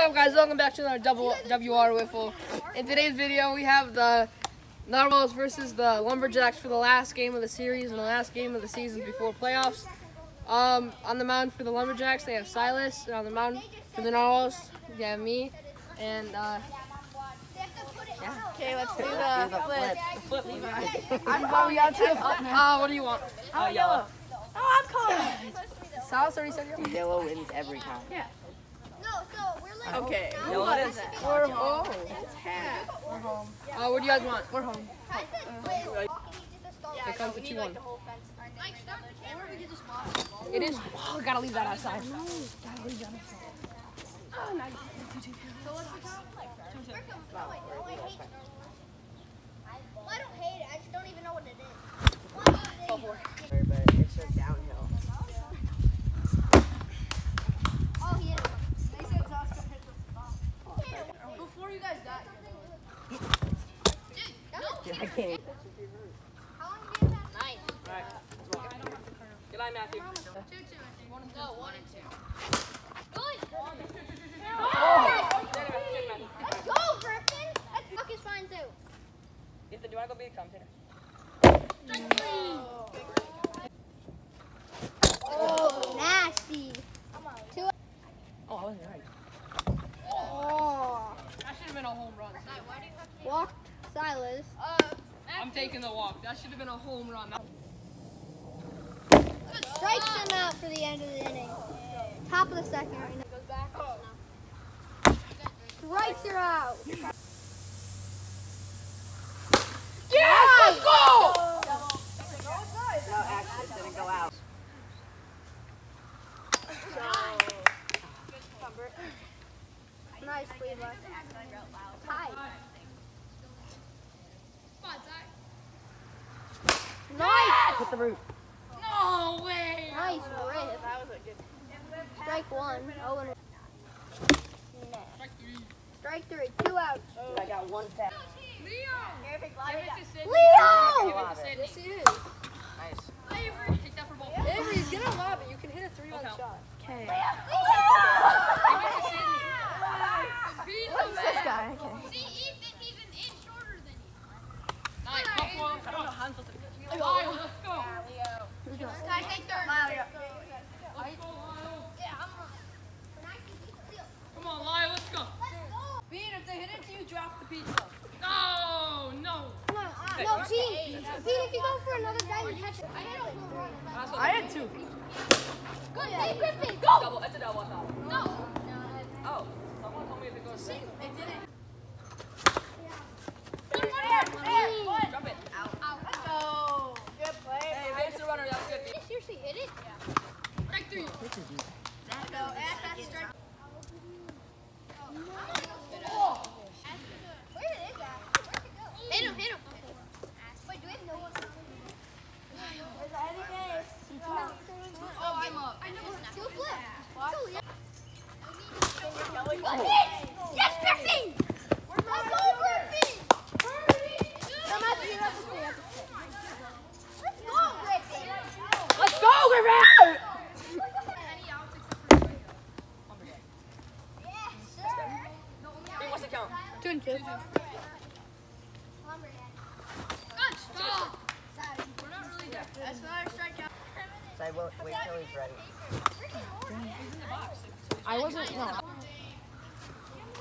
up, guys? Welcome back to another double WR Wiffle. In today's video, we have the Narwhals versus the Lumberjacks for the last game of the series and the last game of the season before playoffs. Um, on the mound for the Lumberjacks, they have Silas, and on the mound for the Narwhals, they have me. And uh, Okay, let's do the flip. The flip, Levi. I'm going out to the flip now. uh, what do you want? Oh, yellow. Oh, I'm calling. Silas already said yellow. Yellow wins every time. No, so we're like. Okay. Yellow What is is it? We're home. It's half. Uh, what do you guys want? We're home. I said wait. Here comes the 2 1. Like, start the camera. Where we get this ball. It is. Oh, gotta leave that outside. Oh, wait, oh, I hate Well, I don't hate it. I just don't even know what it is. What is it? But it's a downhill. Oh, he hit it. Before you guys got Dude, that was I can't even. How long did you have that? Nice. Good night, Matthew. Two, two, I. One and two. one and two. Good. Let's go, Griffin. Fuck fine, too. Ethan, do go be a? Oh, nasty. Oh, I wasn't right. Oh. That should have been a home run. Walked Silas. Uh, I'm taking the walk. That should have been a home run. Strikes him out for the end of the inning. Top of the second right now. Oh. Strikes her out. Yes! Let's go! No, actually, didn't go out. Nice, Levi. Tight. Nice. Hit the roof. No way! Nice rip. That was a good. Strike one. Oh, and Strike three. strike three. Two outs. I got one tap. Leo! Give it. Leo! Give it to Sydney. Yes, he is. Nice. Avery, take that for ball. Avery's gonna lob it. You can hit a three-one Okay. shot. Give it to Sydney. Beat the This man. guy. Okay. See, Ethan, he's an inch shorter than you. Nice. Up one. I don't know how to Lyle, let's go. Can I take third? Let's go, Lyle. Yeah, I'm on. Can I take it? Come on, Lyle, let's go. Let's go. Bean, if they hit it to you, drop the pizza. No, no. Come on. No, Pete. Pete, if you go for another guy, you catch it. I had a home run. Two. Good. Hey, Griffin, go. Double, it's a double, it's a double. No. Oh, someone told me if it goes six. They did it. Drop it. Let's go. Good play. Hey, base the runner, that's good. Did you seriously hit it? Strike three. Let's go. Ash, that's strike. Where is that? Where'd it go? Hit him, hit him. Wait, do we have no one? Oh, I'm up. I know. Do a flip. What? Go, yeah. Good hit! Yes, Griffin! Let's go, Griffin! Come out here, up the Let's go, Griffin! Let's go, Griffin! Yes, sir. Hey, what's the count? Two and two. Good. That's not a strikeout. So I wait, wait till he's ready. I wasn't, no.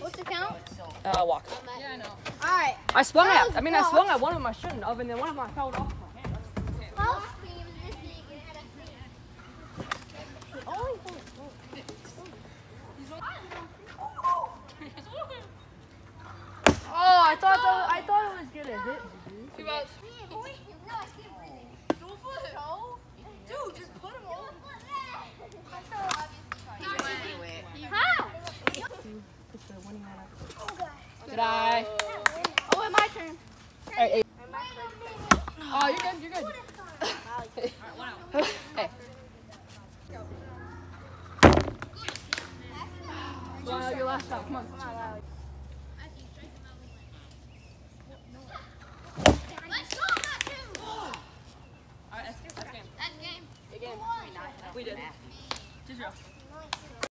What's the count? Uh, walk. Yeah, I know. All right. I swung at, I mean, I swung at one of them I shouldn't have, and then one of them I fouled off my hand. Well, he was this big and had a thing. Only Oh, I thought that, I thought it was gonna hit. Two outs. Dude, just put him on. How? Oh, it's my turn. Eight. Oh, you're good, you're good. hey. Well, your last shot, come on.